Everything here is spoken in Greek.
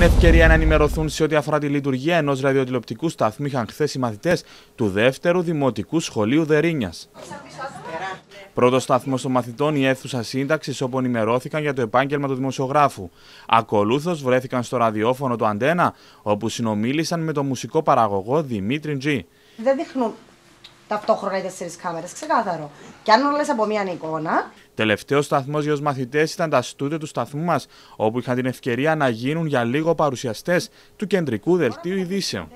την ευκαιρία να ενημερωθούν σε ό,τι αφορά τη λειτουργία ενός ραδιοτηλεοπτικού σταθμού, είχαν χθες οι μαθητές του δεύτερου Δημοτικού Σχολείου Δερίνιας. Πρώτο σταθμό των μαθητών η αίθουσα σύνταξης όπου ενημερώθηκαν για το επάγγελμα του δημοσιογράφου. Ακολούθως βρέθηκαν στο ραδιόφωνο του Αντένα, όπου συνομίλησαν με τον μουσικό παραγωγό Δημήτρη Τζι. Δεν δείχνουν ταυτόχρονα οι τέσσερις κάμερες, ξεκάθαρο. Και αν όλες από μία εικόνα. Τελευταίος σταθμός για τους μαθητές ήταν τα στούντιο του σταθμού μας, όπου είχαν την ευκαιρία να γίνουν για λίγο παρουσιαστές του κεντρικού δελτίου ειδήσεων.